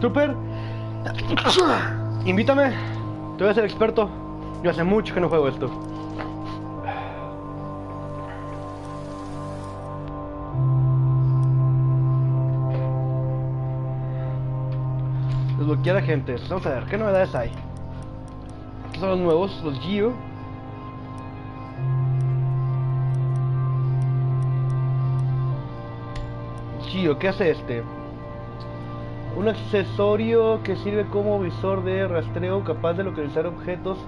Trooper, invítame. Voy a ser experto. Yo hace mucho que no juego esto. Desbloquear agentes. Vamos a ver, ¿qué novedades hay? Estos son los nuevos, los Gio. Gio, ¿qué hace este? Un accesorio que sirve como visor de rastreo capaz de localizar objetos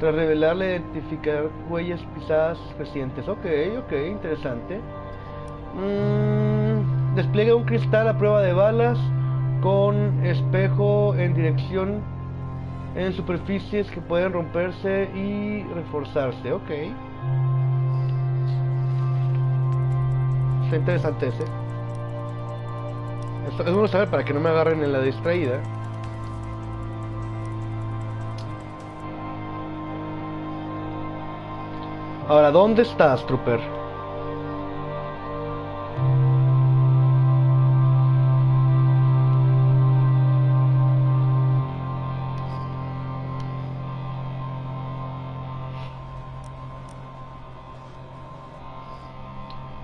tras revelarle identificar huellas pisadas recientes. Ok, ok, interesante. Mm, despliega un cristal a prueba de balas con espejo en dirección en superficies que pueden romperse y reforzarse. Ok. Está interesante ese. Es bueno saber para que no me agarren en la distraída. Ahora, ¿dónde estás, Trooper?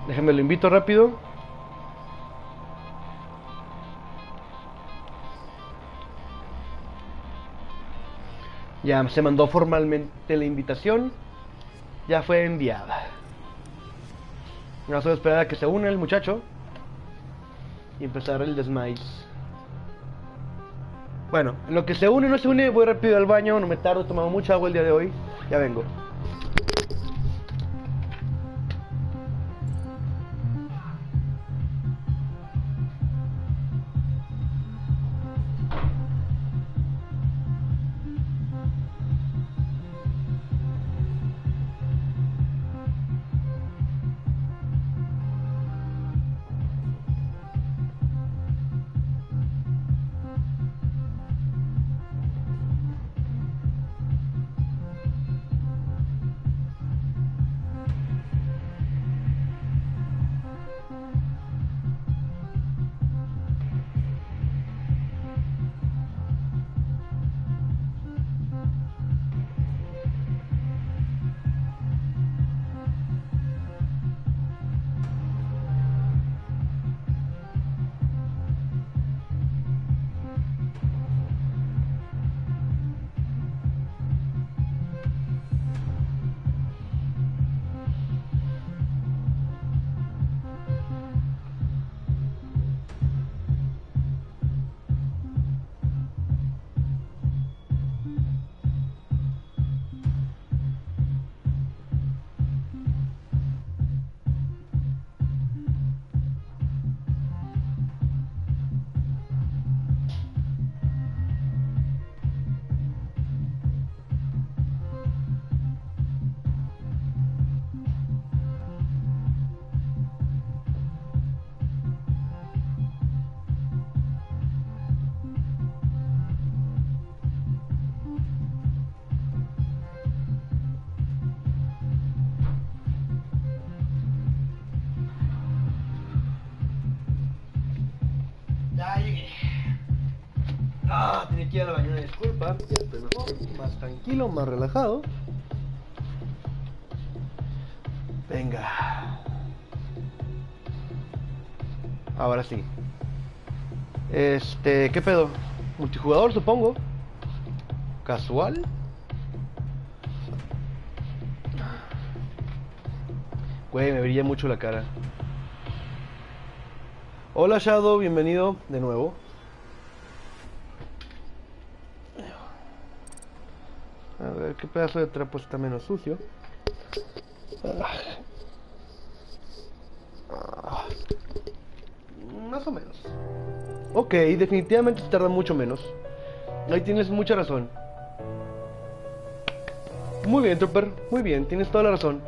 Déjenme lo invito rápido. Ya se mandó formalmente la invitación. Ya fue enviada. Ahora solo esperar a que se une el muchacho. Y empezar el desmaiz. Bueno, en lo que se une no se une, voy rápido al baño. No me tardo, he tomado mucha agua el día de hoy. Ya vengo. Más tranquilo, más relajado. Venga. Ahora sí. Este, ¿qué pedo? Multijugador, supongo. Casual. Güey, me brilla mucho la cara. Hola Shadow, bienvenido de nuevo. A ver, qué pedazo de trapo está menos sucio. Ah. Más o menos. Ok, definitivamente tarda mucho menos. Ahí tienes mucha razón. Muy bien, Trooper. Muy bien, tienes toda la razón.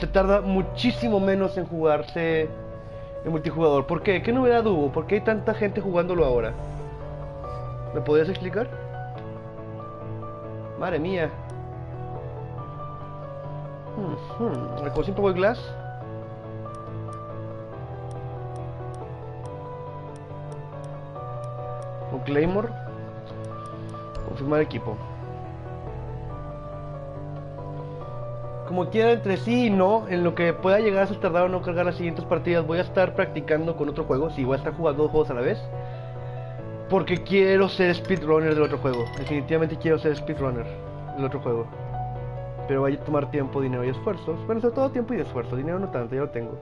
Se tarda muchísimo menos en jugarse en multijugador. ¿Por qué? ¿Qué novedad hubo? ¿Por qué hay tanta gente jugándolo ahora? ¿Me podrías explicar? Madre mía. Hmm, hmm. ¿Me consigo un glass? Ok, Claymore. Confirmar equipo. Como quiera, entre sí y no, en lo que pueda llegar a ser tardado o no cargar las siguientes partidas, voy a estar practicando con otro juego. Sí, voy a estar jugando dos juegos a la vez. Porque quiero ser speedrunner del otro juego. Definitivamente quiero ser speedrunner del otro juego. Pero vaya a tomar tiempo, dinero y esfuerzos. Bueno, sobre todo tiempo y esfuerzo. Dinero no tanto, ya lo tengo.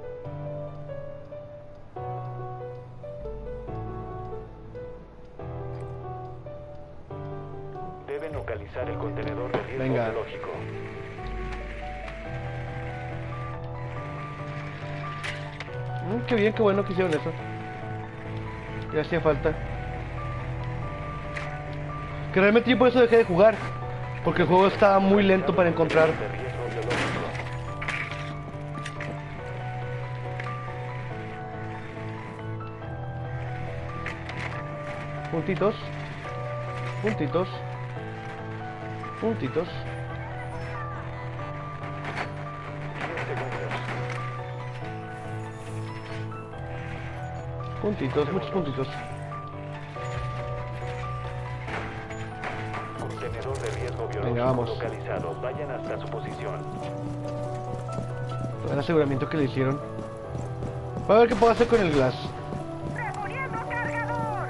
Deben localizar el contenedor de riesgo Venga. biológico. Mm, qué bien, qué bueno que hicieron eso. Ya hacía falta. Que realmente yo por eso dejé de jugar. Porque el juego estaba muy lento para encontrar. Puntitos. Puntitos. Puntitos. 10 segundos. Puntitos, muchos puntitos. Posición. El aseguramiento que le hicieron. Voy a ver qué puedo hacer con el glass. ¡Reponiendo cargador!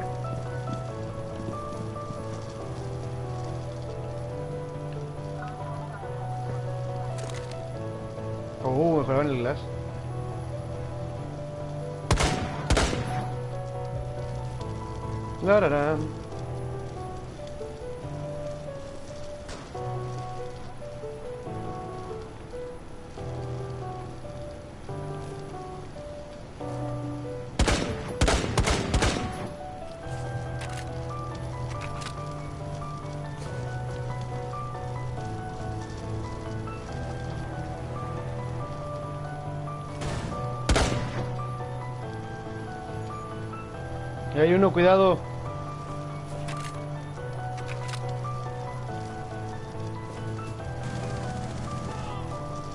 Oh, mejoraron el glass. La, la, la. Cuidado.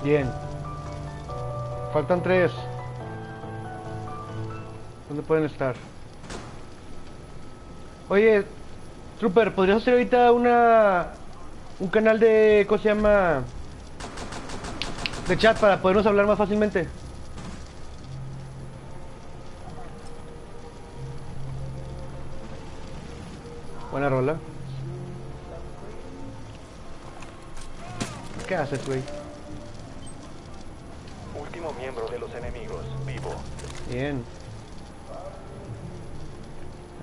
Bien. Faltan tres. ¿Dónde pueden estar? Oye, Trooper, ¿podrías hacer ahorita una... un canal de... ¿cómo se llama? De chat para podernos hablar más fácilmente? Haces, güey? Último miembro de los enemigos. Vivo. Bien.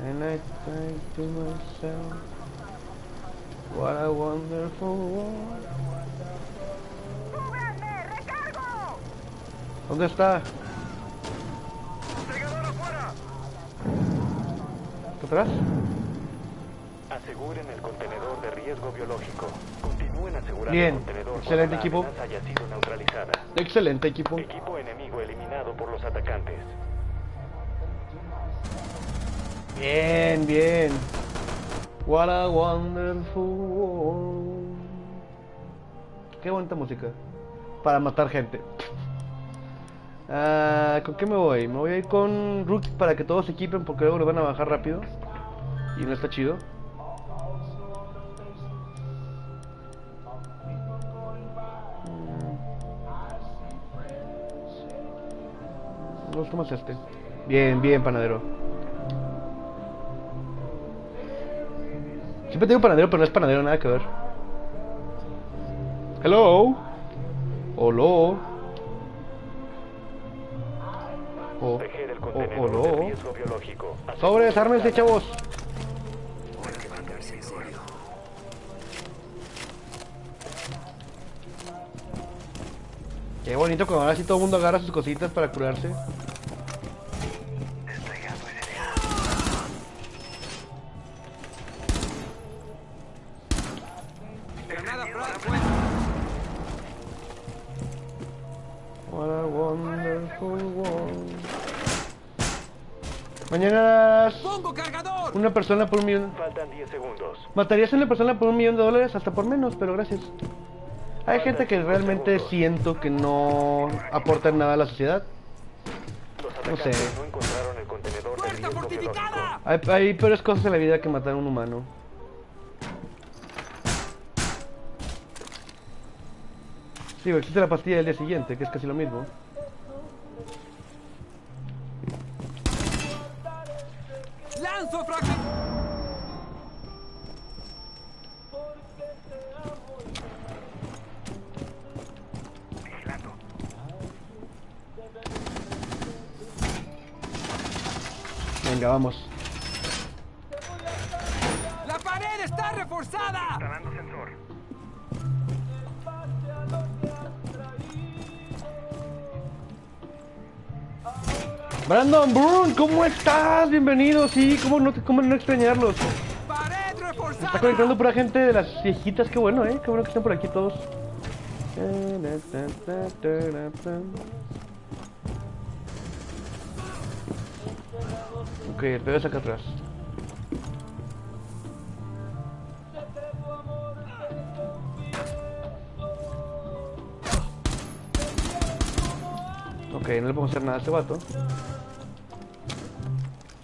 And I think to myself, what a wonderful world. ¡Cúbranme! ¡Recargo! ¿Dónde está? ¿Está atrás? Aseguren el contenedor de riesgo biológico. Bien, excelente equipo. Excelente equipo. Equipo enemigo eliminado por los atacantes. Bien, bien. What a wonderful world. Qué bonita música. Para matar gente. Ah, ¿Con qué me voy? Me voy a ir con Rookie para que todos se equipen porque luego lo van a bajar rápido. Y no está chido. Más este. Bien, bien, panadero. Siempre digo panadero, pero no es panadero, nada que ver. Hello. Hello. Oh, oh, contenedor de hello. riesgo biológico. Sobres, ármense, chavos. Qué bonito cuando ahora sí todo el mundo agarra sus cositas para curarse. Una persona por un millón. Faltan 10 segundos. Matarías a una persona por un millón de dólares hasta por menos, pero gracias. Hay gente que realmente siento que no aportan nada a la sociedad. Los No sé. no encontraron el contenedor de ¡Puerta fortificada! Hay, hay peores cosas en la vida que matar a un humano. Sí, existe la pastilla del día siguiente, que es casi lo mismo. ¡Lanzo fragmento! Venga, vamos. ¡La pared está reforzada! Instalando sensor. Brandon Bourne, ¿cómo estás? Bienvenido, sí, ¿cómo no, cómo no extrañarlos? ¡Pared Se reforzada! está conectando pura gente de las viejitas, qué bueno, ¿eh? Qué bueno que estén por aquí todos. Ok, el es acá atrás. Ok, no le podemos hacer nada a este vato.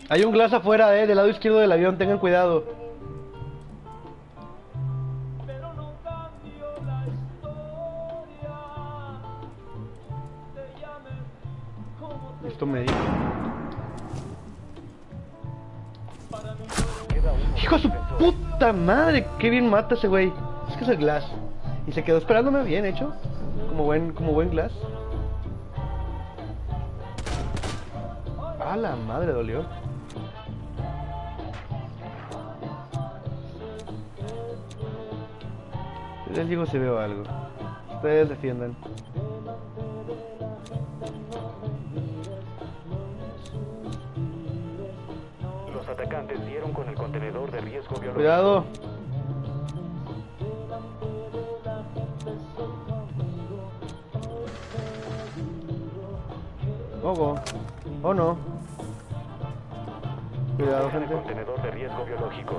Hay un glass afuera, eh, del lado izquierdo del avión, tengan cuidado. Esto me dijo. Puta madre! ¡Qué bien mata ese güey! Es que el glass. Y se quedó esperándome bien hecho. Como buen, como buen glass. A la madre dolió. Les digo si veo algo. Ustedes defiendan. Atacantes dieron con el contenedor de riesgo biológico. Cuidado. Ojo. Oh no. Cuidado, Dejan el gente. contenedor de riesgo biológico.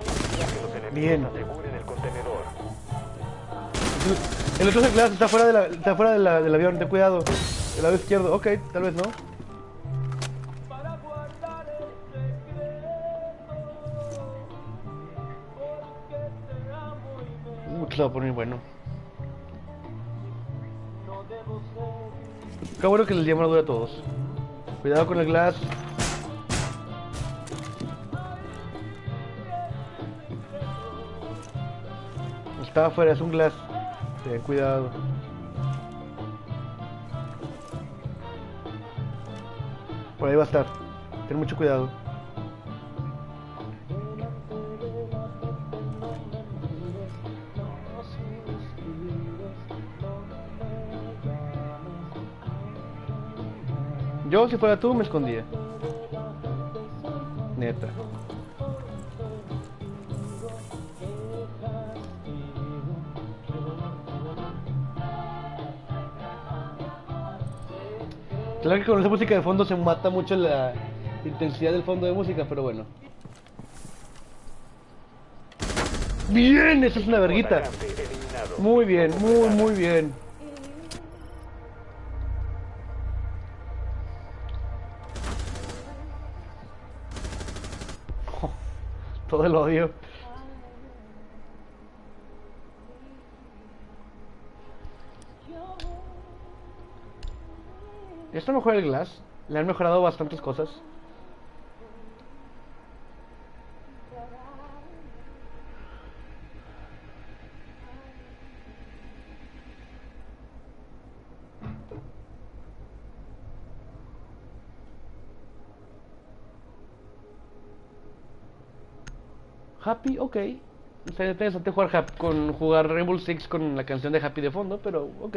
Que los enemigos Bien. aseguren el contenedor. El otro glass, está fuera, de la, está fuera de la- del avión, ten cuidado. Del lado izquierdo, ok, tal vez no. Esto se va bueno. Qué bueno que les llama dura a todos. Cuidado con el glass. Está afuera, es un glass. Ten cuidado. Por ahí va a estar. Ten mucho cuidado. Yo, si fuera tú, me escondía. Neta. Claro que con esa música de fondo se mata mucho la intensidad del fondo de música, pero bueno. Bien, esa es una verguita. Muy bien, muy, muy bien. Todo el odio. Esto mejor el Glass. Le han mejorado bastantes cosas. Ok. Sería interesante jugar con jugar Rainbow Six con la canción de Happy de fondo, pero ok.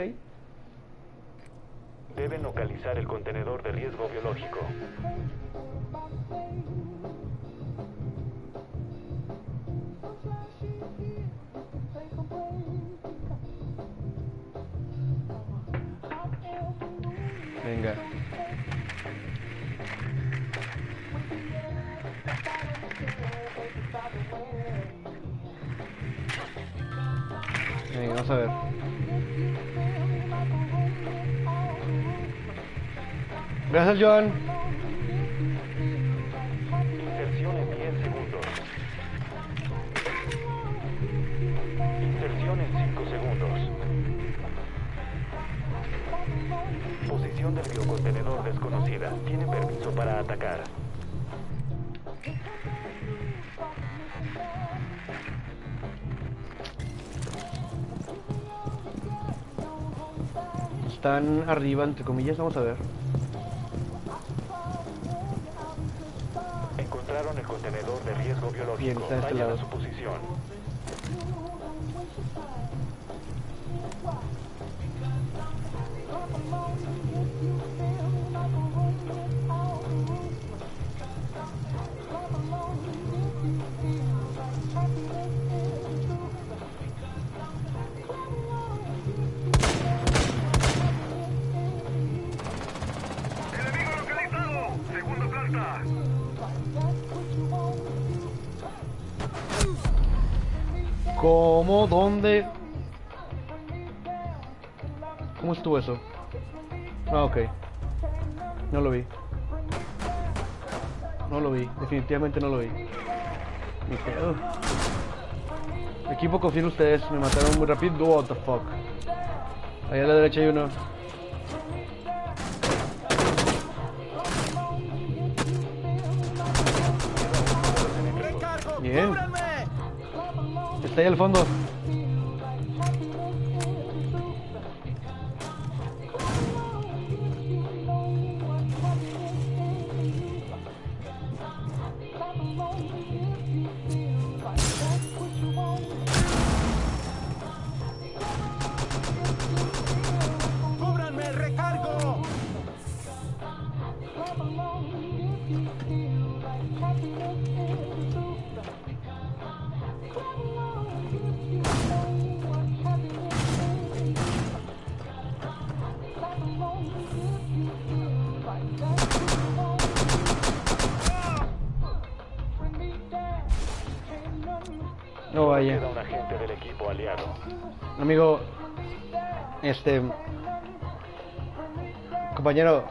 Deben localizar el contenedor de riesgo biológico. Vamos a ver. Gracias, John. Inserción en 10 segundos. Inserción en 5 segundos. Posición del biocontenedor desconocida. Tiene permiso para atacar. Están arriba, entre comillas, vamos a ver. Encontraron el contenedor de riesgo biológico. Bien, está de este Vayan a lado. su posición. Ok. No lo vi. No lo vi, definitivamente no lo vi. Equipo, confío en ustedes, me mataron muy rápido. What the fuck. Allá a la derecha hay uno. Bien. Está ahí al fondo. No vaya. Queda un agente del equipo aliado. Amigo, este... Compañero.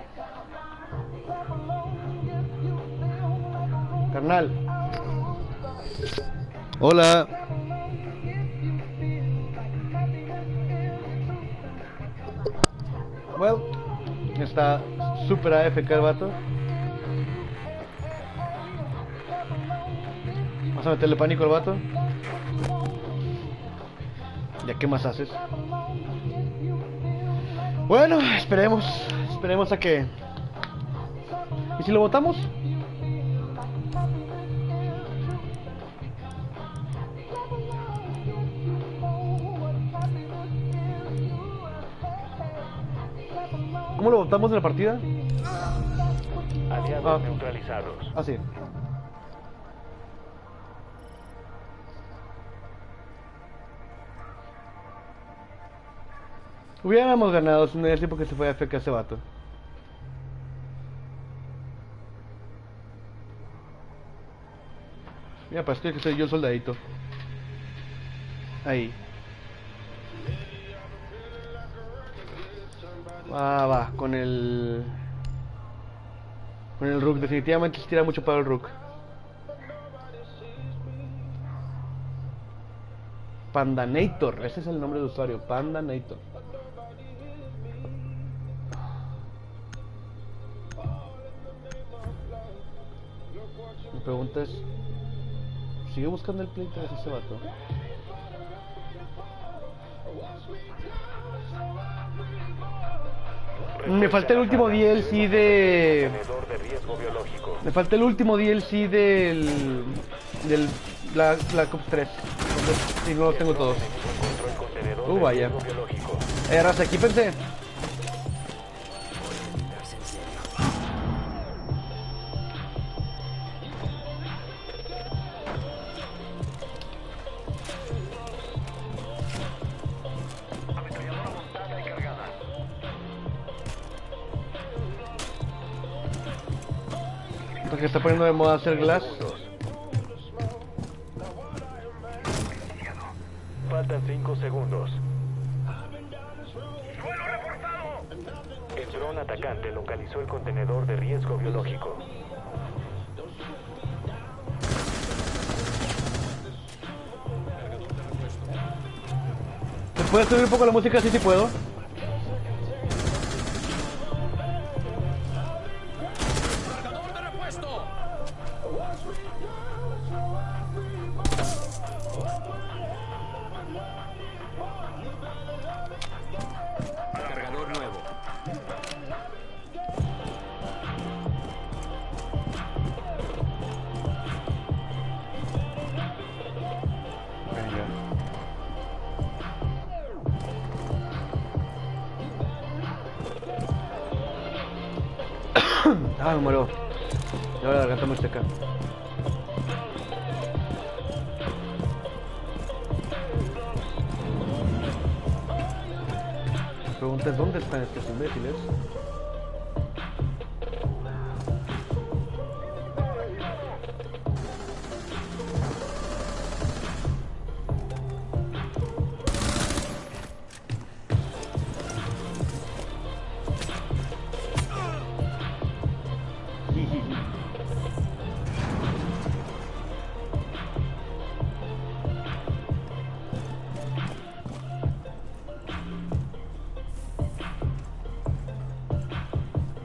Carnal. Hola. Well, está super AFK el vato. Vamos a meterle pánico al vato. ¿Ya qué más haces? Bueno, esperemos. Esperemos a que. ¿Y si lo votamos? ¿Cómo lo votamos en la partida? Aliados Ah. neutralizados. Ah, sí. Hubiéramos ganado si no era tiempo que se fue a FK ese vato. Mira, para esto que soy yo el soldadito. Ahí. Va, va, con el... Con el Rook, definitivamente se tira mucho para el Rook. Pandanator, ese es el nombre de usuario, Pandanator. Pregunta es, ¿sigue buscando el pleito de ese vato? Me falta el último DLC de... Me falta el último DLC del. del. Black, Black Ops 3. Entonces, y no los tengo todos. Uh, vaya. Eh, raza, aquí pensé. Poniendo de moda hacer glass. Faltan 5 segundos. ¡Suelo reforzado! El dron atacante localizó el contenedor de riesgo biológico. ¿Se puede subir un poco la música? Sí, sí puedo.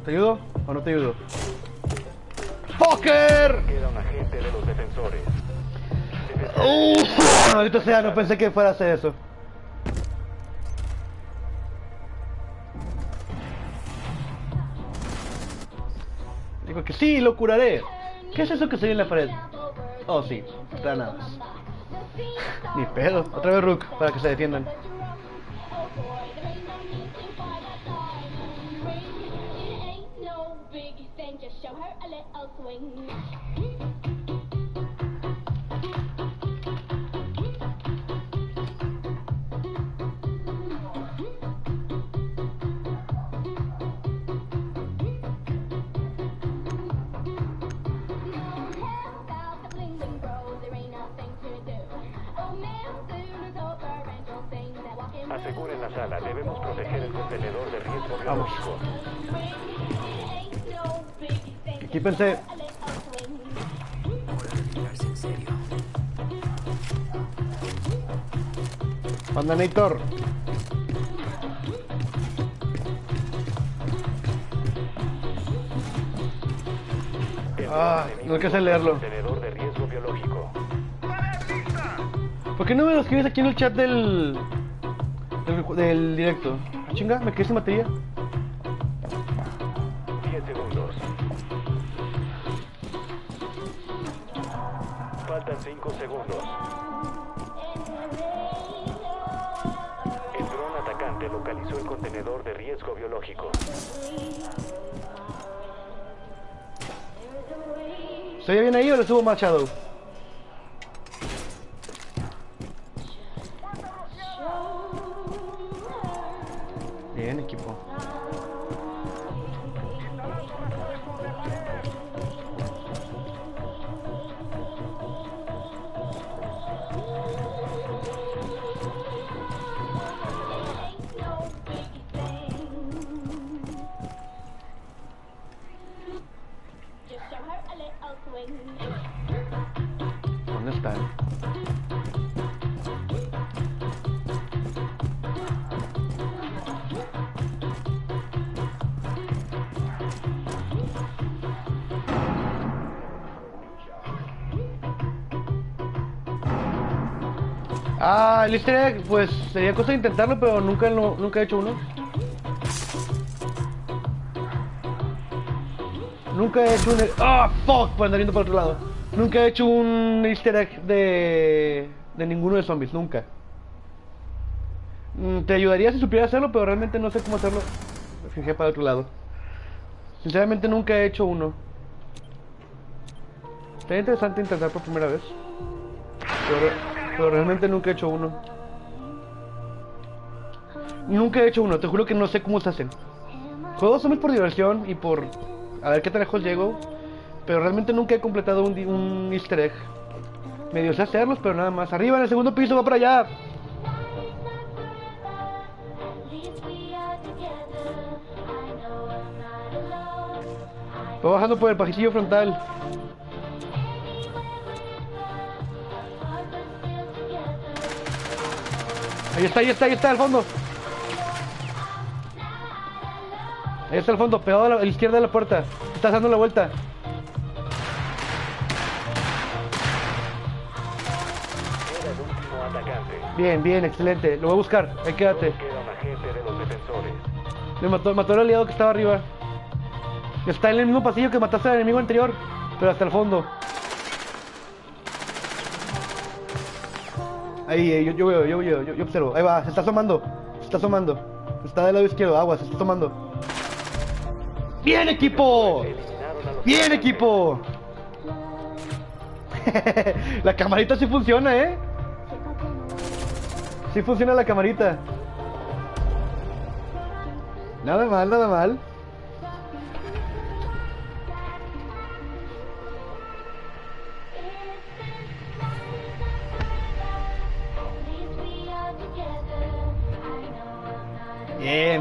¿Te ayudo o no te ayudo? ¡Fucker! Queda un agente de los defensores. Uf, maldito sea, no pensé que fuera a hacer eso. Digo que sí, lo curaré. ¿Qué es eso que se ve en la pared? Oh, sí, granadas. Ni pedo. Otra vez Rook, para que se defiendan. Vamos. Aquí pensé. Pandanator. Ah, no alcancé a leerlo. Contenedor de riesgo biológico. ¿Por qué no me lo escribes aquí en el chat del. del, del directo? Chinga, me quedé sin batería. 10 segundos. Faltan 5 segundos. El dron atacante localizó el contenedor de riesgo biológico. ¿Se oye bien ahí o le subo más Shadow? Bien, equipo. Just el easter egg, pues sería cosa de intentarlo, pero nunca, lo- nunca he hecho uno. Nunca he hecho un... ¡Ah, fuck! Por andar yendo por otro lado. Nunca he hecho un easter egg de... De ninguno de zombies, nunca. Mm, Te ayudaría si supiera hacerlo, pero realmente no sé cómo hacerlo. Me para otro lado. Sinceramente nunca he hecho uno. Sería interesante intentar por primera vez. Pero, pero realmente nunca he hecho uno. Nunca he hecho uno, te juro que no sé cómo se hacen. Juego zombies por diversión y por a ver qué tan lejos llego. Pero realmente nunca he completado un, un easter egg. Medio sé hacerlos, pero nada más. Arriba en el segundo piso, va para allá. Va bajando por el pasillo frontal. Ahí está, ahí está, ahí está, al fondo. Ahí está al fondo, pegado a la, izquierda de la puerta. Está dando la vuelta. Bien, bien, excelente. Lo voy a buscar. Ahí quédate. Le mató, mató al aliado que estaba arriba. Está en el mismo pasillo que mataste al enemigo anterior, pero hasta el fondo. Ahí, eh, yo, yo veo, yo veo, yo, yo observo. Ahí va, se está asomando. Se está asomando. Está del lado izquierdo, agua, se está asomando. ¡Bien, equipo! ¡Bien, equipo! la camarita sí funciona, ¿eh? Sí funciona la camarita. Nada mal, nada mal.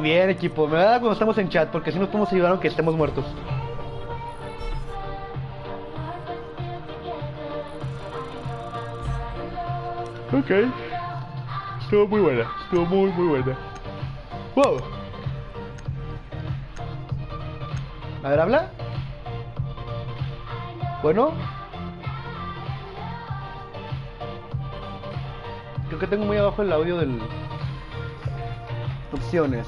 Bien, equipo. Me da cuando estamos en chat, porque si nos podemos ayudar aunque estemos muertos. Ok. Estuvo muy buena. Estuvo muy, muy buena. Wow. A ver, habla. Bueno. Creo que tengo muy abajo el audio del... Opciones.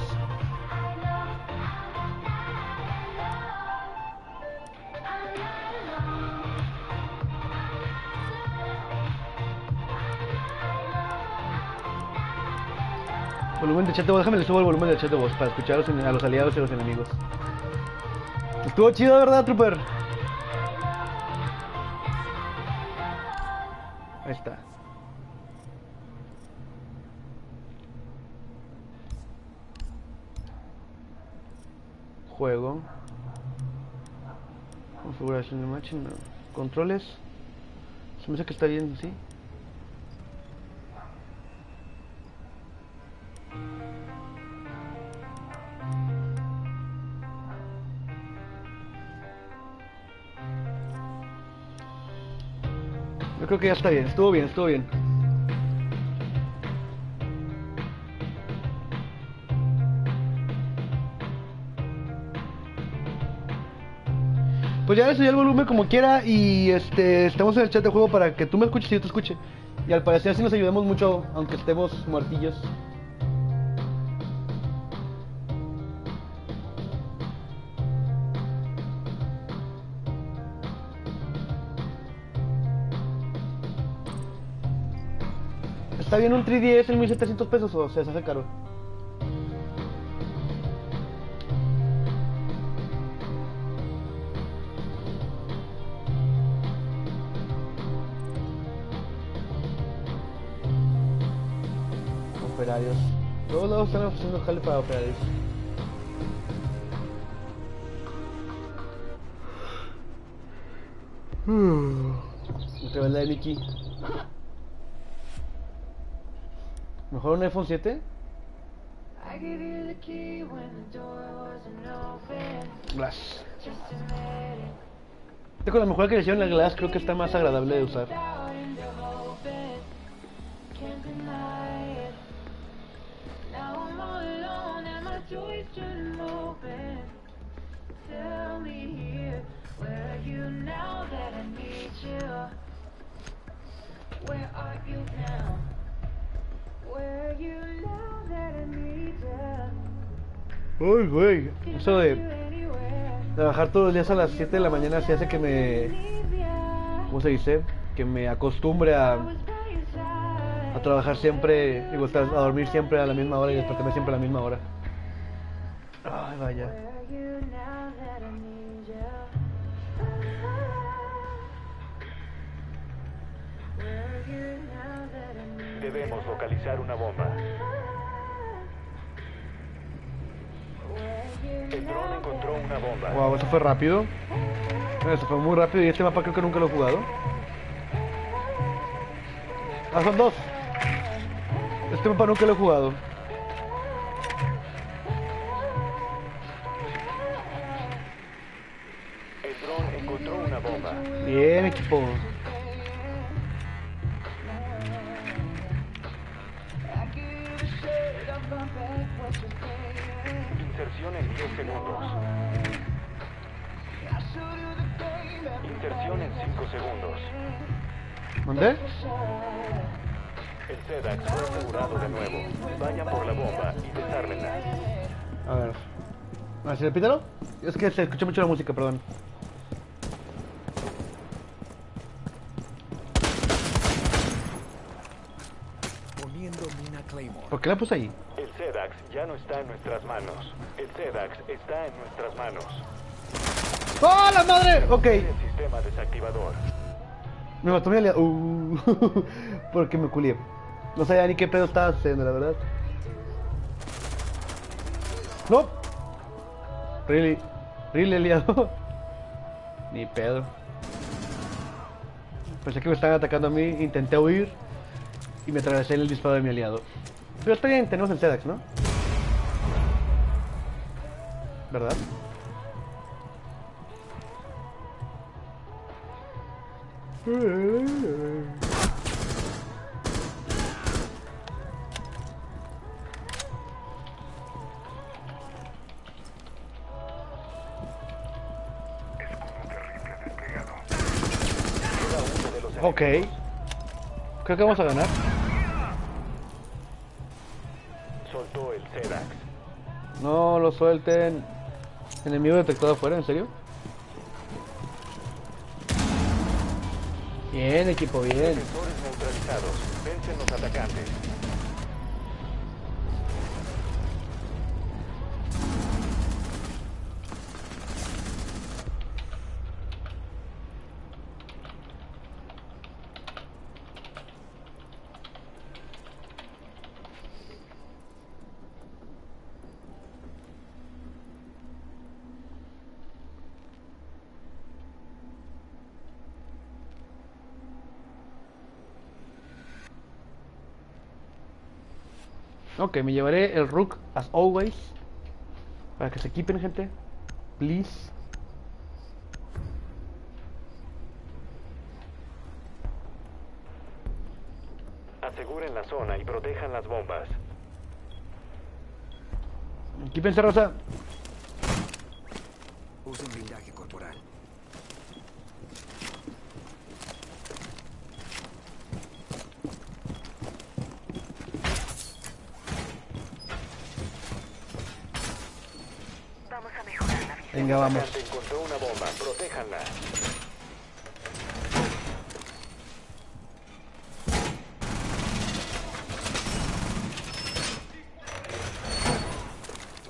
Volumen de chat de voz, déjame le subo el volumen del chat de voz para escuchar a los, a los aliados y a los enemigos. Estuvo chido, ¿verdad, Trooper? Ahí está. Juego. Configuración de máquina. Controles. Se me hace que está bien, ¿sí? Creo que ya está bien, estuvo bien, estuvo bien. Pues ya le subí el volumen como quiera y este estamos en el chat de juego para que tú me escuches y yo te escuche. Y al parecer sí nos ayudemos mucho, aunque estemos muertillos. ¿Está bien un 3DS en 1700 pesos o se hace caro? Operarios. Todos lados están ofreciendo jale para operarios. Rebelde de Mickey. ¿Mejor un iPhone 7? I gave you the key when the door wasn't open. Glass. Este con la mejor que le hicieron el Glass creo que está más agradable de usar. Where are you now Uy, güey. Eso de trabajar todos los días a las 7 de la mañana sí hace que me... ¿Cómo se dice? Que me acostumbre a, a trabajar siempre, digo, a dormir siempre a la misma hora y despertarme siempre a la misma hora. Ay, vaya. Where are you now Debemos localizar una bomba. El dron encontró una bomba. Wow, eso fue rápido. Eso fue muy rápido y este mapa creo que nunca lo he jugado. Ah, son dos. Este mapa nunca lo he jugado. El dron encontró una bomba. Bien, equipo. A ver, si repítelo. Es que se escucha mucho la música, perdón. Claymore. ¿Por qué la puse ahí? El SEDAX ya no está en nuestras manos. El SEDAX está en nuestras manos. ¡Oh, la madre! Ok. El sistema desactivador. Me mató mi aliado. Uh, porque me culié. No sabía ni qué pedo estaba haciendo, la verdad. No. Really. Really, aliado. ni pedo. Pensé que me estaban atacando a mí. Intenté huir. Y me atravesé en el disparo de mi aliado. Pero está bien, tenemos el SEDAX, ¿no? ¿Verdad? Ok. Creo que vamos a ganar. Soltó el SEDAX. No lo suelten. Enemigo detectado afuera, ¿en serio? Bien, equipo, bien. Sensores neutralizados. Vencen los atacantes. Ok, me llevaré el Rook as always. Para que se equipen, gente. Please. Aseguren la zona y protejan las bombas. Equípense, Rosa. Usen blindaje corporal. Venga, vamos. Atacante encontró una bomba. Protéjanla.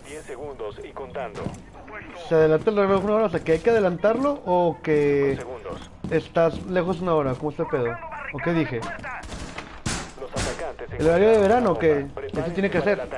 Diez segundos y contando. ¿Se adelanta el reloj una hora? O sea, que hay que adelantarlo o que estás lejos una hora. ¿Cómo está el pedo? ¿O qué dije? ¿El horario de verano una qué? bomba. ¿Qué se Prepárense tiene que para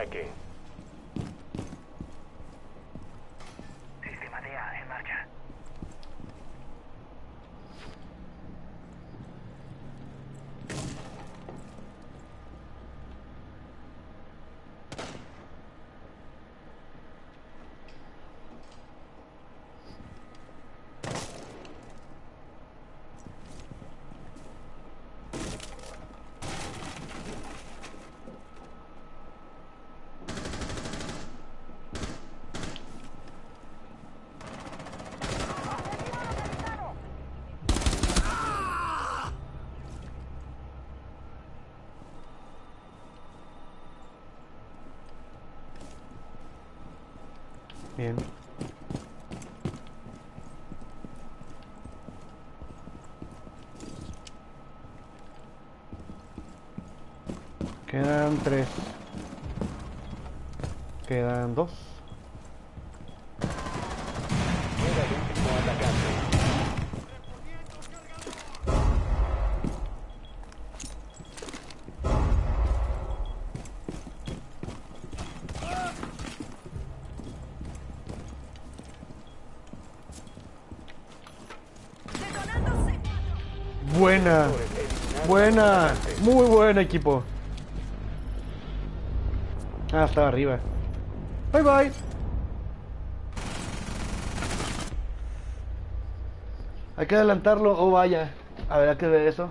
Quedan tres. Quedan dos. Buena. Muy buen equipo. Ah, estaba arriba. Bye bye. Hay que adelantarlo. Oh, vaya. Hay que ver eso.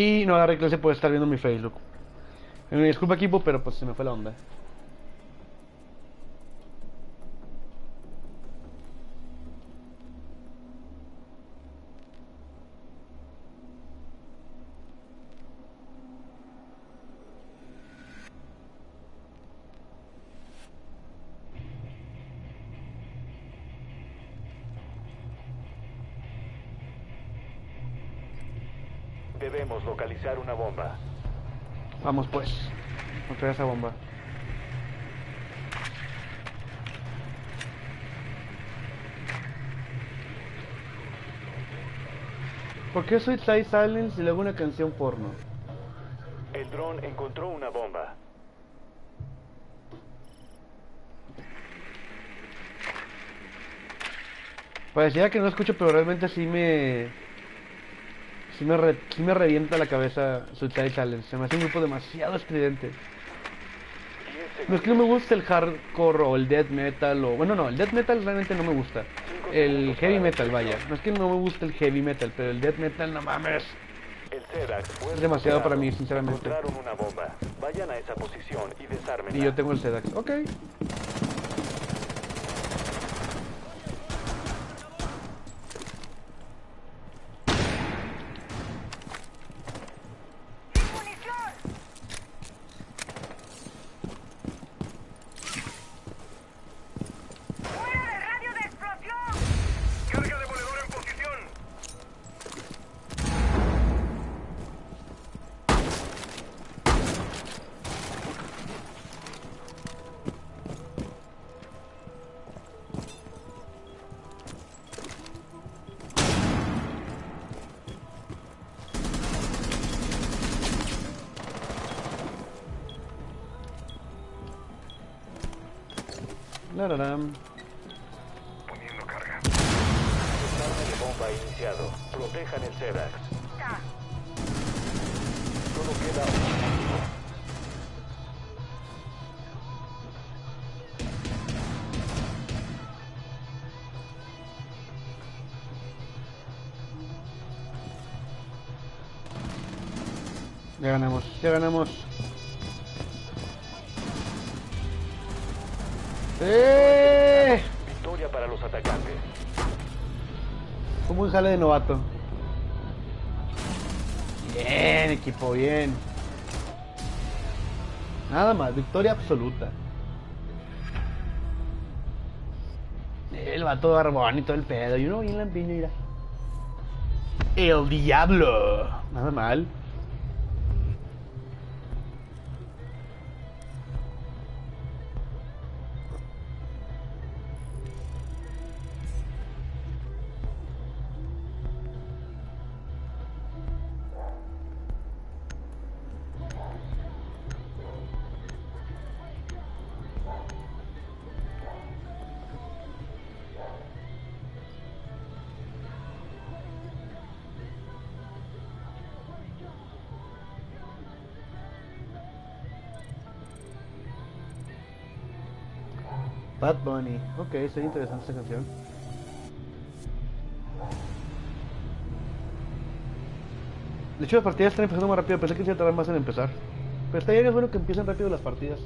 Y no agarré clase por estar viendo mi Facebook. Me disculpa equipo, pero pues se me fue la onda. Debemos localizar una bomba. Vamos pues. Otra esa bomba. ¿Por qué soy Side Silence y luego una canción porno? El dron encontró una bomba. Parecía que no escucho, pero realmente sí me. Sí me, re- sí me revienta la cabeza Suicide Silence. Se me hace un grupo demasiado estridente. 10 No es que no me guste el hardcore o el death metal o... Bueno, no, el death metal realmente no me gusta. El heavy metal, vaya. No es que no me guste el heavy metal, pero el death metal, no mames. Es demasiado para mí, sinceramente. Encontraron una bomba. Vayan a esa posición y desarmen. Y yo tengo el Sedax. Ok. Ya ganamos, ya ganamos. ¡Eh! Victoria para los atacantes. Fue muy jale de novato. Bien, equipo, bien. Nada más, victoria absoluta. El vato barbón y todo el pedo. Y uno bien lampiño, mira. El diablo. Nada mal. Bad. Ok, sería interesante esta canción. De hecho, las partidas están empezando más rápido. Pensé que se iba a tardar más en empezar. Pero está bien, es bueno que empiecen rápido las partidas.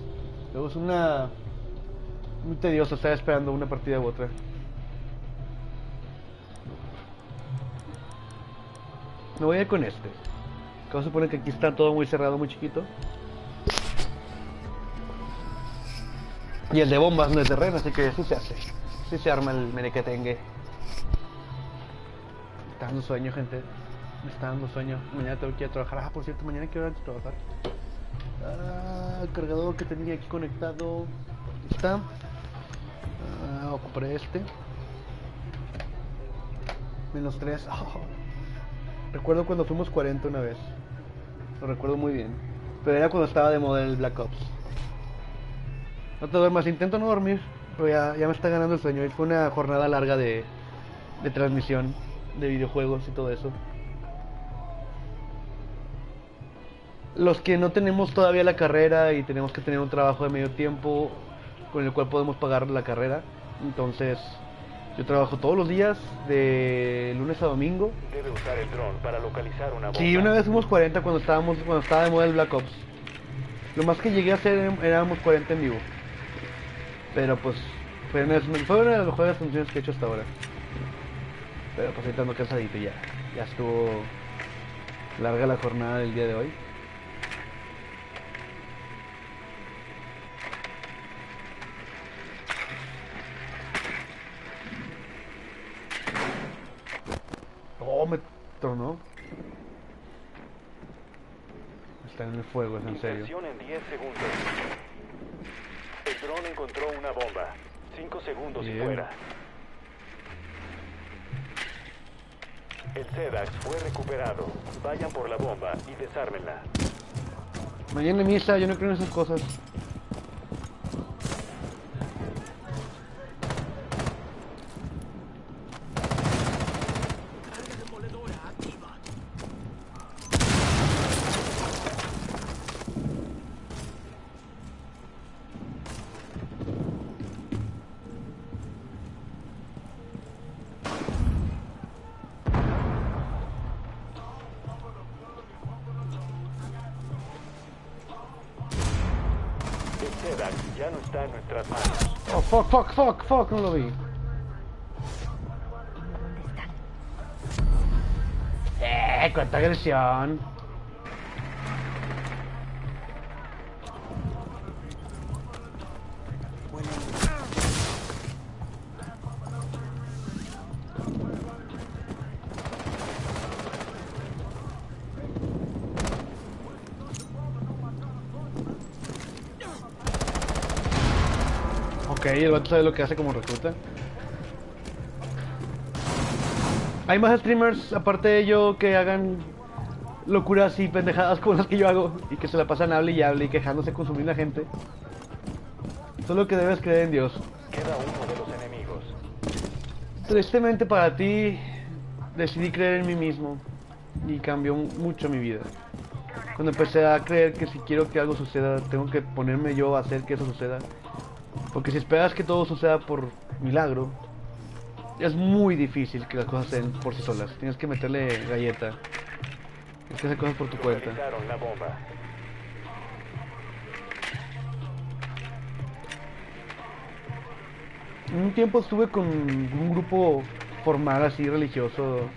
Luego es una. Muy tedioso estar esperando una partida u otra. Me voy a ir con este. Vamos a suponer que aquí está todo muy cerrado, muy chiquito. Y el de bombas no es de ren, así que sí se hace. Sí se arma el merequetengue. Me está dando sueño, gente. Me está dando sueño. Mañana tengo que ir a trabajar. Ah, por cierto, mañana quiero ir a trabajar. Ah, el cargador que tenía aquí conectado. Aquí está. Ah, ocuparé este. Menos 3. Recuerdo cuando fuimos 40 una vez. Lo recuerdo muy bien. Pero era cuando estaba de moda el Black Ops. No te duermas, intento no dormir, pero ya, ya me está ganando el sueño. Y fue una jornada larga de, de transmisión de videojuegos y todo eso. Los que no tenemos todavía la carrera y tenemos que tener un trabajo de medio tiempo con el cual podemos pagar la carrera, entonces Yo trabajo todos los días, de lunes a domingo. Debe usar el dron para localizar una bomba. Sí, una vez fuimos 40 cuando estábamos cuando estaba de moda el Black Ops. Lo más que llegué a hacer éramos 40 en vivo. Pero pues fue una, de las mejores funciones que he hecho hasta ahora. Pero pues ahorita ando cansadito ya. Ya estuvo larga la jornada del día de hoy. Oh, me tronó. Está en el fuego, es en serio. Inserción en 10 segundos. El dron encontró una bomba. 5 segundos y fuera. El SEDAX fue recuperado. Vayan por la bomba y desármenla. Mañana misa, yo no creo en esas cosas. Fuck, no lo vi. Eh, cuánta agresión. Ok, el vato sabe lo que hace como recluta. Hay más streamers, aparte de ello, que hagan locuras y pendejadas como las que yo hago y que se la pasan hable y hable y quejándose con su misma gente. Solo que debes creer en Dios. Queda uno de los enemigos. Tristemente para ti, decidí creer en mí mismo y cambió mucho mi vida. Cuando empecé a creer que si quiero que algo suceda, tengo que ponerme yo a hacer que eso suceda. Porque si esperas que todo suceda por milagro, es muy difícil que las cosas se den por sí solas. Tienes que meterle galleta. Tienes que hacer cosas por tu cuenta. Un tiempo estuve con un grupo formal así religioso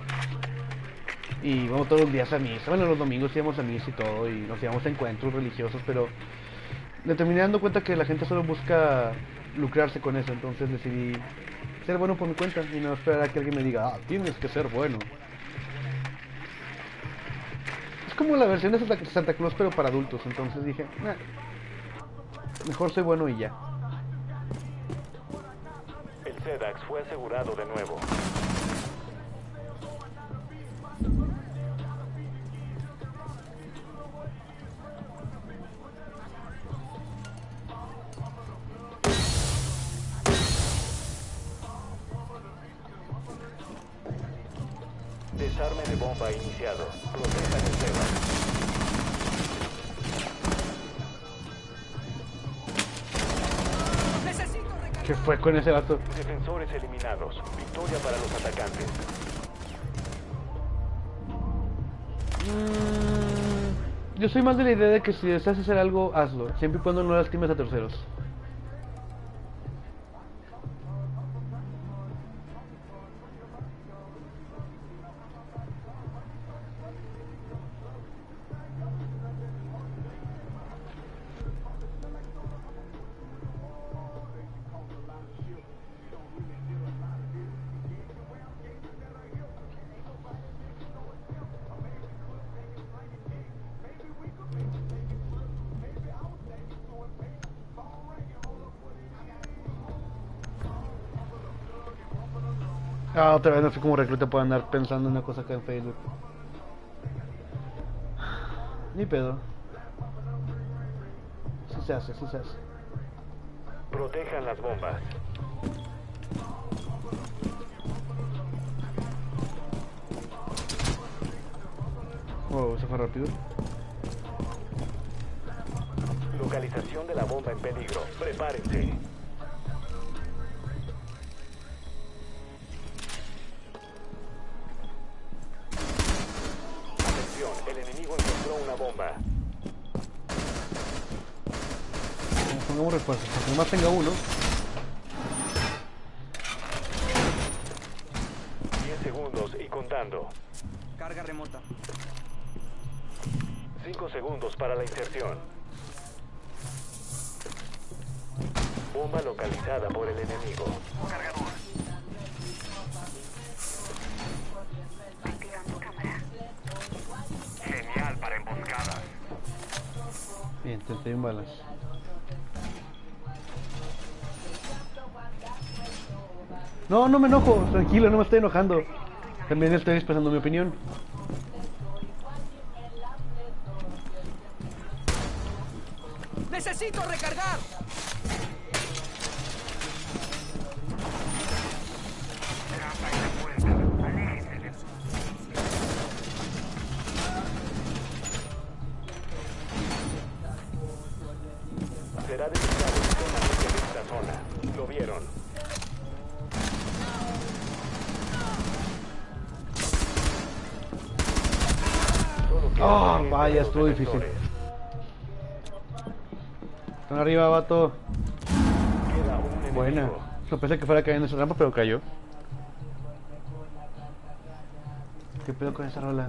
y íbamos todos los días a misa. Bueno, los domingos íbamos a misa y todo y nos íbamos a encuentros religiosos, pero me terminé dando cuenta que la gente solo busca lucrarse con eso, entonces decidí ser bueno por mi cuenta y no esperar a que alguien me diga, ah, tienes que ser bueno. Es como la versión de Santa, Claus pero para adultos, entonces dije, "Nah, mejor soy bueno y ya. El SEDAX fue asegurado de nuevo. Desarme de bomba iniciado. Protejan el SEDAX. ¿Qué fue con ese vato? Defensores eliminados. Victoria para los atacantes. Mm, Yo soy más de la idea de que si deseas hacer algo, hazlo, siempre y cuando no lastimes a terceros. No fui como recluta por andar pensando en una cosa acá en Facebook. Ni pedo. Sí se hace, sí se hace. Protejan las bombas. Wow, eso fue rápido. Localización de la bomba en peligro. Prepárense. Refuerzos, porque nomás tenga uno. 10 segundos y contando. Carga remota. 5 segundos para la inserción. No, no me enojo, tranquilo, no me estoy enojando. También estoy expresando mi opinión. ¡Necesito recargar! Aléjense de Ah, los estuvo difícil. Están arriba, vato. Buena. Pensé que fuera en esa rampa, pero cayó. ¿Qué pedo con esa rola?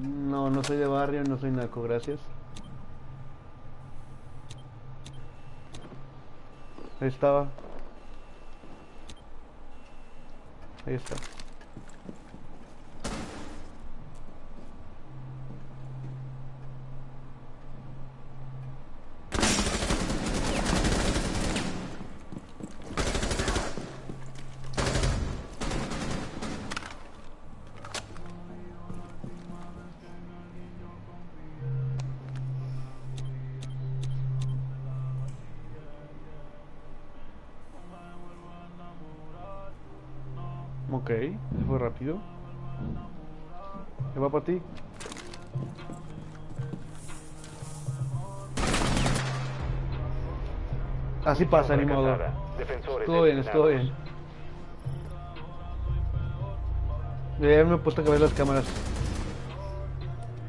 No, no soy de barrio, no soy naco, gracias. Ahí estaba. Ahí está. Rápido. ¿Qué va para ti? Así pasa, ni modo. Estuvo bien, estuvo bien. Debí haberme puesto a ver las cámaras.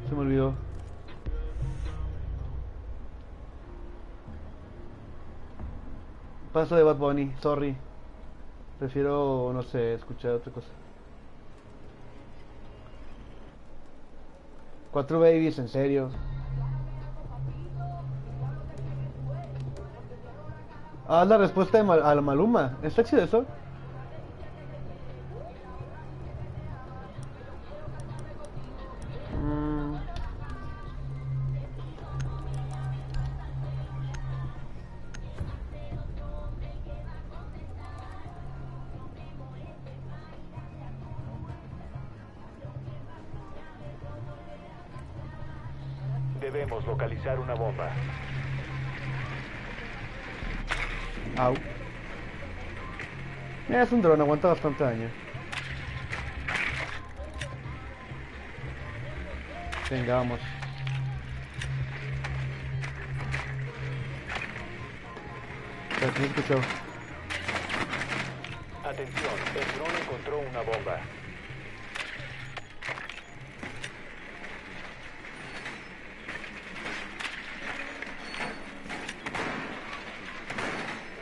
Se me olvidó. Paso de Bad Bunny, sorry. Prefiero, no sé, escuchar otra cosa. Cuatro babies, en serio. Ah, la respuesta de Mal- a la Maluma. ¿Está chido eso? Debemos localizar una bomba. Au. Es un dron, aguanta bastante daño. Venga, vamos. Atención, el dron encontró una bomba.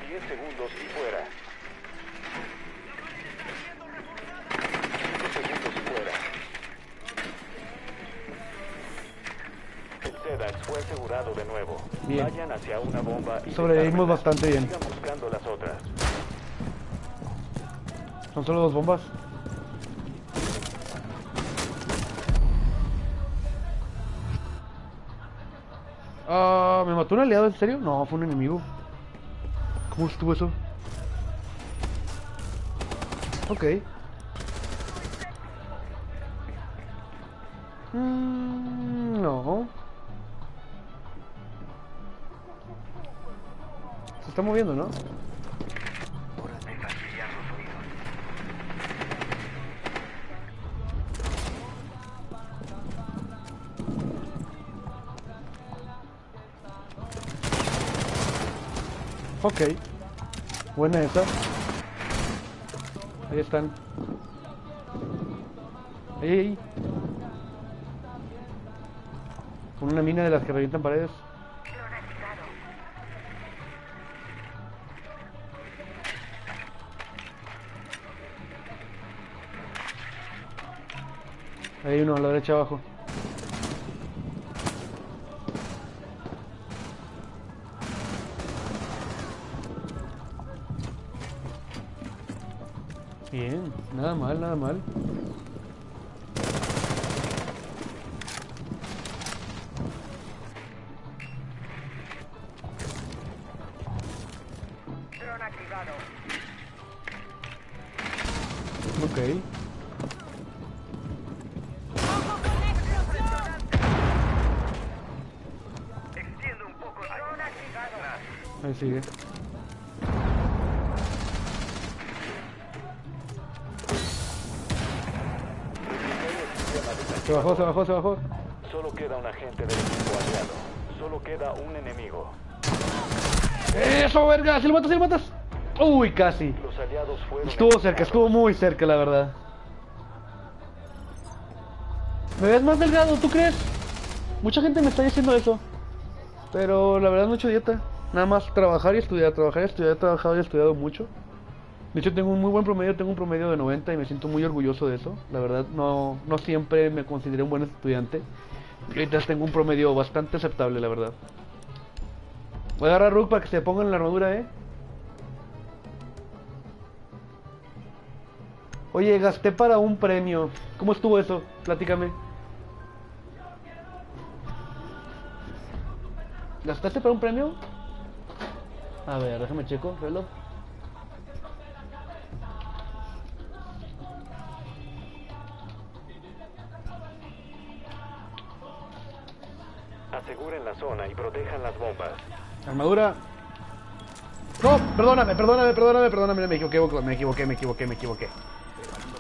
Diez segundos y fuera. Cinco segundos y fuera. El Sedax fue asegurado de nuevo. Bien. Vayan hacia una bomba bastante bien. Las otras. ¿Son solo dos bombas? Ah, ¿me mató un aliado en serio? No, fue un enemigo. ¿Cómo estuvo eso? Ok. Moviendo, ¿no? Ok. Buena esa. Ahí están. Ey. Con una mina de las que revientan paredes. Hay uno a la derecha abajo. Bien, nada mal, nada mal. Bajó, se bajó, se bajó. Solo queda un agente del equipo aliado. Solo queda un enemigo. ¡Eso, verga! ¡Si lo matas, si lo matas! Uy, casi. Los aliados fueron. Estuvo cerca, estuvo muy cerca, la verdad. ¿Me ves más delgado, tú crees? Mucha gente me está diciendo eso. Pero la verdad no he hecho dieta. Nada más trabajar y estudiar, trabajar y estudiar, he trabajado y estudiado mucho. De hecho tengo un muy buen promedio, tengo un promedio de 90 y me siento muy orgulloso de eso. La verdad no, no siempre me consideré un buen estudiante. Y ahorita tengo un promedio bastante aceptable, la verdad. Voy a agarrar a Rook para que se ponga en la armadura, eh. Oye, gasté para un premio. ¿Cómo estuvo eso? Platícame. ¿Gastaste para un premio? A ver, déjame checo, reloj. Armadura. No, perdóname, perdóname, perdóname, perdóname, me equivoqué, me equivoqué, me equivoqué, me equivoqué.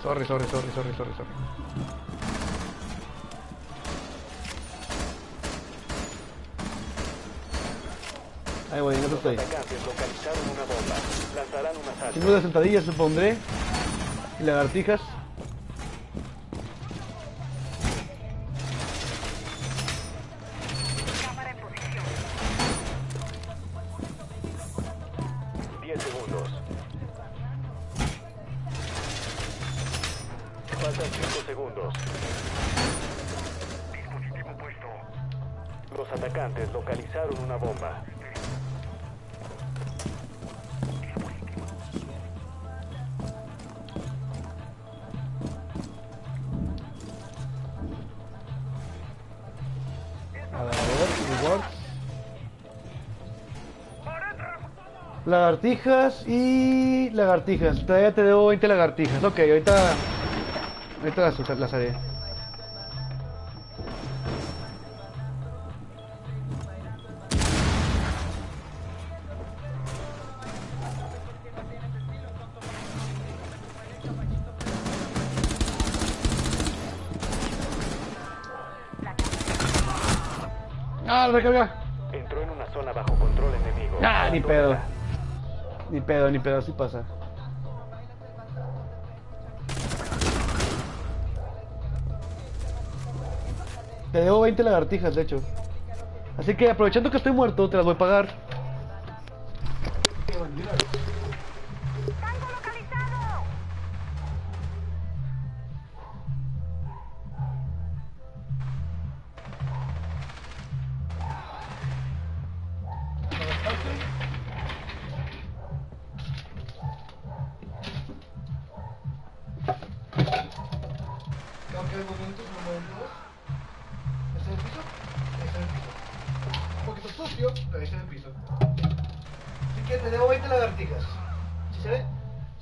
Sorry, sorry, sorry, sorry, sorry, sorry. Ahí voy, eso estoy. Cinco de sentadillas supondré. Y lagartijas. Lagartijas y lagartijas. Todavía te debo 20 lagartijas. Ok, ahorita. Ahorita las, las haré. ¡Ah, recarga! Entró en una zona bajo control enemigo. Ah, ni pedo. Pedo, ni pedo, así pasa. Te debo 20 lagartijas, de hecho. Así que aprovechando que estoy muerto, te las voy a pagar.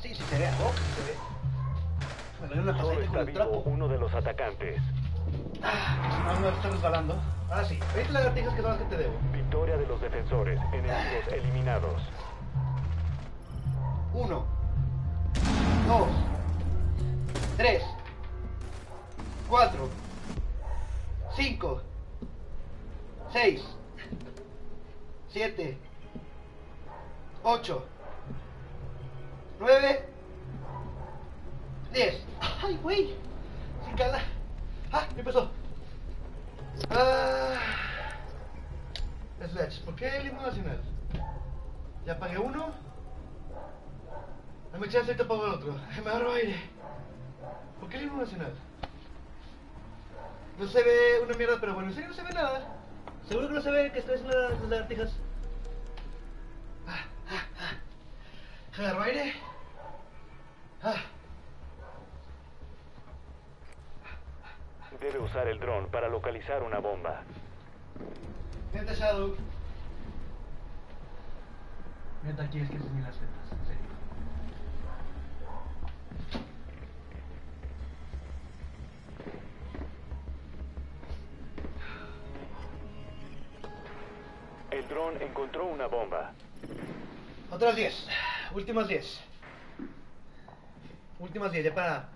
Sí, sí se ve, ¿no? Sí se ve. Me doy una pasadita con el trapo. uno de los atacantes. Ah, no, está resbalando. Ahora sí, 20 lagartijas que son las que te debo. Victoria de los defensores. Enemigos eliminados. Uno, dos, tres, cuatro, cinco, seis, siete, ocho, nueve, diez. ¡Ay, güey! Sí cala. ¡Ah! ¿Qué pasó? Ah. Sledge, ¿por qué el himno nacional? Ya pagué uno. Dame chance y te pago el otro. Me agarro aire. ¿Por qué el himno nacional? No se ve una mierda, pero bueno, en serio no se ve nada. Seguro que no se ve que estoy haciendo las lagartijas. Ah, ah, ah. Agarro aire. Debe usar el dron para localizar una bomba. Vente, Shadow. Vente aquí, es que enseñé las tetas, en serio. El dron encontró una bomba. Otras 10. Últimas 10. Últimas 10, ya para.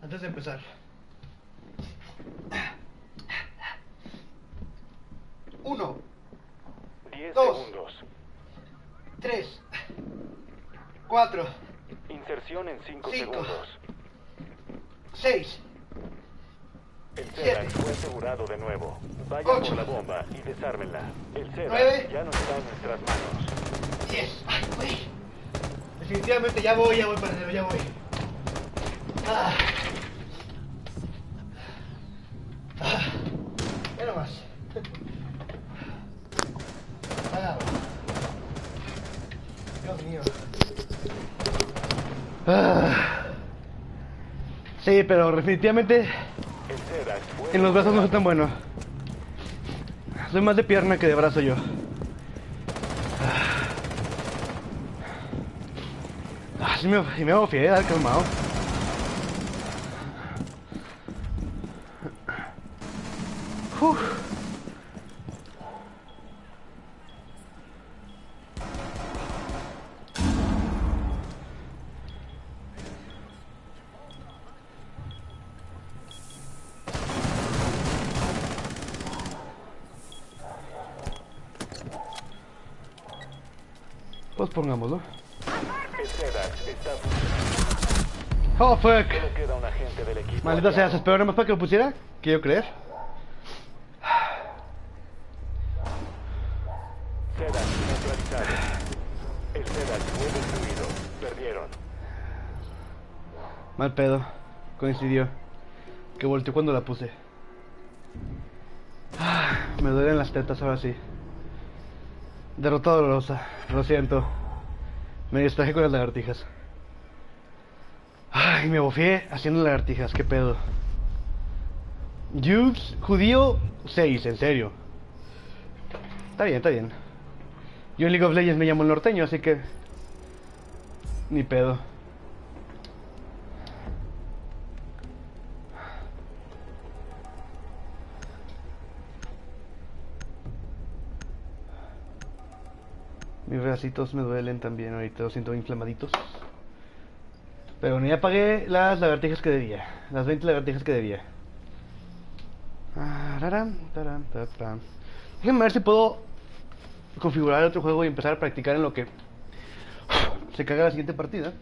Antes de empezar. Uno, 10 Dos. segundos. tres, cuatro, Inserción en 5 Cinco. segundos. seis, El. SEDAX fue asegurado de nuevo. Vayan Ocho. por la bomba y desármenla. El. SEDAX ya no está en nuestras manos. diez. Ay, güey. Definitivamente ya voy, ya voy, panadero, ya voy. Ah. Ah. Nomás. Ah. Dios mío. Ah. Sí, pero definitivamente en los brazos no soy tan bueno. Soy más de pierna que de brazo yo. Ah, sí me, sí me hago fiel, calmado. Pongámoslo. Oh, fuck. Maldita sea, se esperó nada más para que lo pusiera. Quiero creer. Mal pedo. Coincidió. Que volteó cuando la puse. Ah, Me duelen las tetas ahora sí. Derrota dolorosa. Lo siento. Me distraje con las lagartijas. Ay, me bofié haciendo lagartijas. ¿Qué pedo? Jukes, judío 6, en serio. Está bien, está bien. Yo en League of Legends me llamo el norteño, así que... Ni pedo. Mis bracitos me duelen también ahorita, los siento inflamaditos. Pero ni apagué las lagartijas que debía. Las 20 lagartijas que debía. Déjenme ver si puedo configurar otro juego y empezar a practicar en lo que se caga la siguiente partida.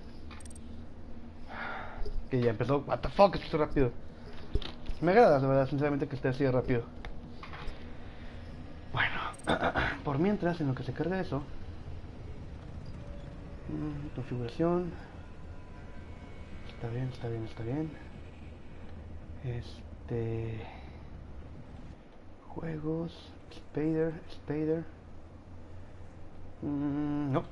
Que ya empezó. What the fuck, rápido. Me agrada, la verdad, sinceramente, que esté así de rápido. Bueno, por mientras, en lo que se carga eso. Mm, Configuración. Está bien, está bien, está bien. Este. Juegos. Spader, Spader. Mm, no.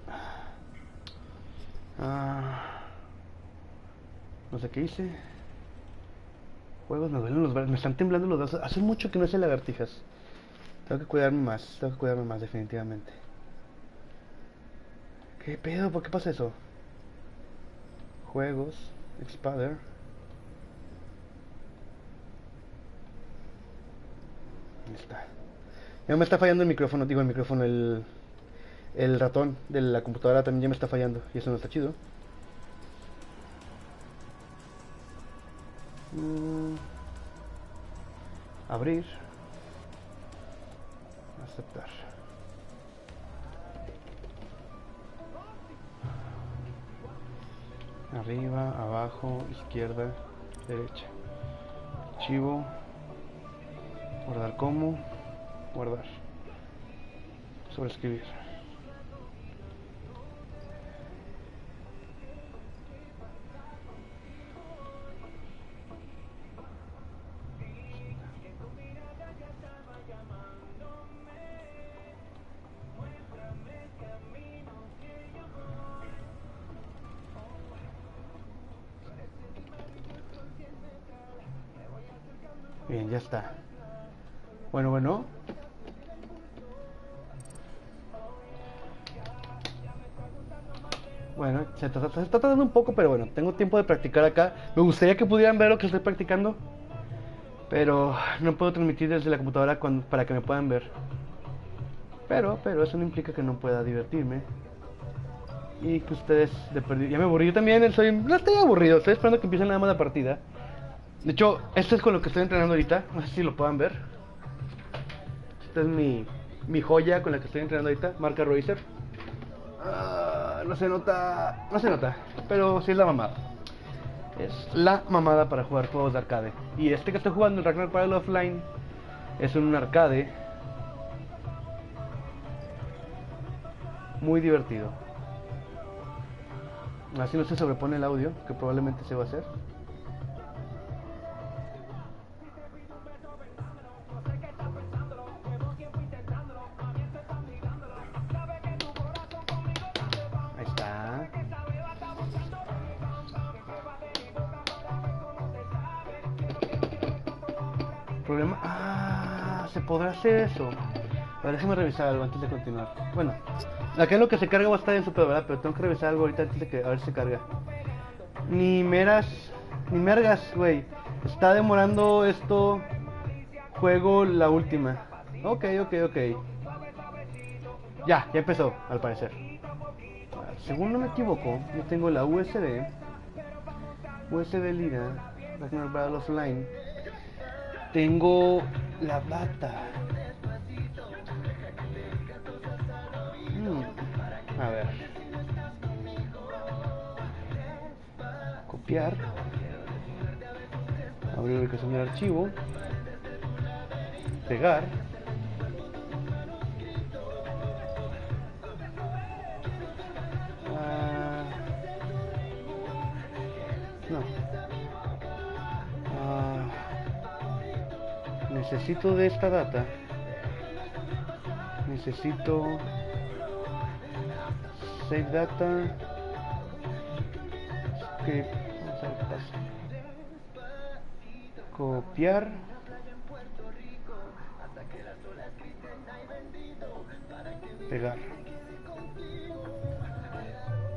Ah, no sé qué hice. Juegos, me duelen los brazos. Me están temblando los brazos. Hace mucho que no hice lagartijas. Tengo que cuidarme más. Tengo que cuidarme más, definitivamente. ¿Qué pedo? ¿Por qué pasa eso? Juegos. Expader. Ahí está. Ya me está fallando el micrófono, digo el micrófono, el, el ratón de la computadora también ya me está fallando y eso no está chido. Mm. Abrir. Aceptar. Arriba, abajo, izquierda, derecha. Archivo. Guardar como. Guardar. Sobreescribir. Bueno, bueno. Bueno, se está, se está tardando un poco, pero bueno, tengo tiempo de practicar acá. Me gustaría que pudieran ver lo que estoy practicando, pero no puedo transmitir desde la computadora para que me puedan ver. Pero, pero eso no implica que no pueda divertirme. Y que ustedes de. Ya me aburrí. Yo también soy. No estoy aburrido. Estoy esperando que empiece nada más la partida. De hecho, esto es con lo que estoy entrenando ahorita. No sé si lo puedan ver. Esta es mi, mi joya con la que estoy entrenando ahorita. Marca Razer. Ah, no se nota. No se nota. Pero sí es la mamada. Es la mamada para jugar juegos de arcade. Y este que estoy jugando, el Ragnar Parallel Offline, es un arcade. Muy divertido. Así no se sobrepone el audio, que probablemente se va a hacer. Podrá hacer eso. Ver, déjame revisar algo antes de continuar. Bueno, acá lo que se carga va a estar en super, ¿verdad? Pero tengo que revisar algo ahorita antes de que a ver si se carga. Ni meras. Ni mergas, güey. Está demorando esto. Juego la última. Ok, ok, ok. Ya, ya empezó, al parecer. Según no me equivoco, yo tengo la USB. USB Lira. Ragnar Battle Offline. Tengo la bata. Hmm, A ver. Copiar. Abrir la ubicación del archivo. Pegar. Ah, no. Necesito de esta data. Necesito save data. Script. Vamos a ver qué pasa. Copiar. Pegar.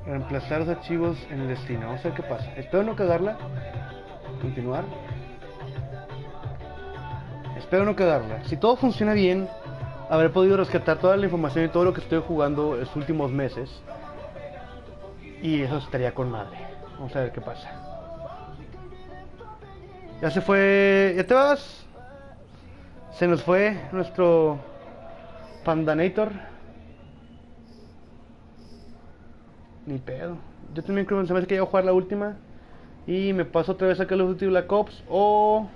Reemplazar los archivos en el destino. Vamos a ver qué pasa. Espero no cagarla. Continuar. Espero no cagarla. Si todo funciona bien, habré podido rescatar toda la información y todo lo que estoy jugando estos últimos meses. Y eso estaría con madre. Vamos a ver qué pasa. Ya se fue. ¿Ya te vas? Se nos fue nuestro Pandanator. Ni pedo. Yo también creo que se me hace que voy a jugar la última. Y me paso otra vez a Call of Duty Black Ops o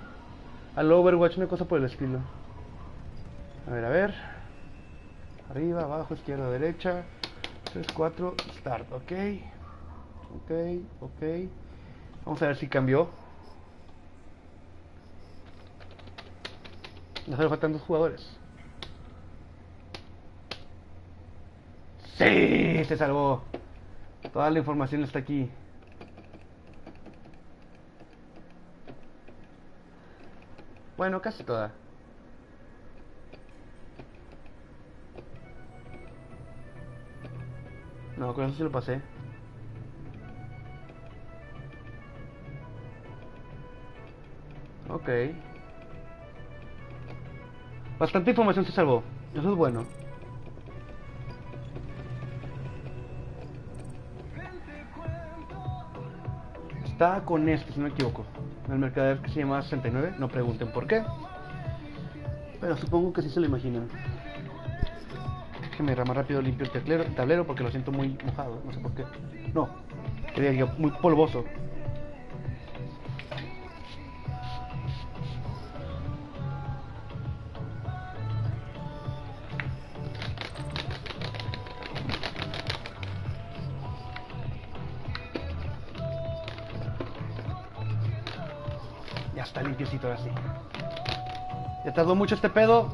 al Overwatch, una cosa por el estilo. A ver, a ver. Arriba, abajo, izquierda, derecha. 3, 4, start, ok. Ok, ok. Vamos a ver si cambió. No solo faltan dos jugadores. Sí, se salvó. Toda la información está aquí. Bueno, casi toda. No, con eso sí lo pasé. Ok. Bastante información se salvó. Eso es bueno. Está con este, si no me equivoco. El mercader que se llama 69. No pregunten por qué. Pero supongo que sí se lo imaginan. Déjeme más rápido limpio el tablero, el tablero porque lo siento muy mojado. No sé por qué. No. Quería yo, muy polvoso. Está limpiecito ahora sí. Ya tardó mucho este pedo.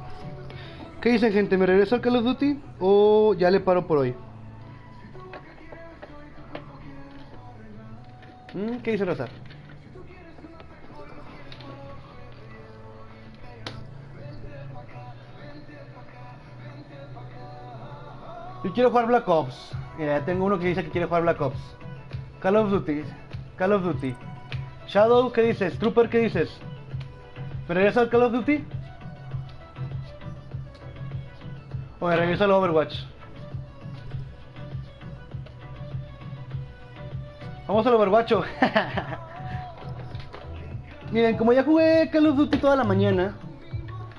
¿Qué dicen, gente? ¿Me regreso al Call of Duty o ya le paro por hoy? Mm, ¿Qué dice Razar? Yo quiero jugar Black Ops. Mira, ya tengo uno que dice que quiere jugar Black Ops. Call of Duty. Call of Duty. Shadow, ¿qué dices? Trooper, ¿qué dices? ¿Me regreso al Call of Duty? O me regreso al Overwatch. Vamos al Overwatch. Miren, como ya jugué Call of Duty toda la mañana,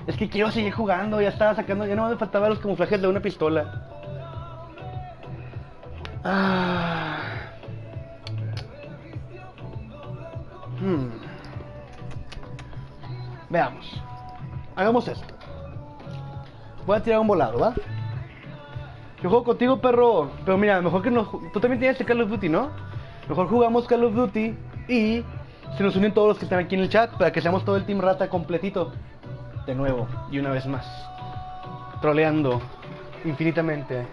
es que quiero seguir jugando. Ya estaba sacando, ya no me faltaban los camuflajes de una pistola. Ah. Veamos. Hagamos esto. Voy a tirar un volado, ¿va? Yo juego contigo, perro. Pero mira, mejor que no. Tú también tienes Call of Duty, ¿no? Mejor jugamos Call of Duty y se nos unen todos los que están aquí en el chat para que seamos todo el Team Rata completito. De nuevo y una vez más. Troleando infinitamente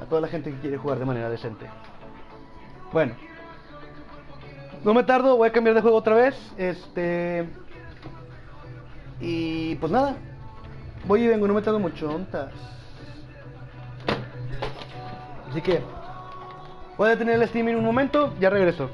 a toda la gente que quiere jugar de manera decente. Bueno. No me tardo, voy a cambiar de juego otra vez. Este. Y pues nada. Voy y vengo, no me tardo mucho. ontas. Así que. Voy a detener el streaming un momento, ya regreso.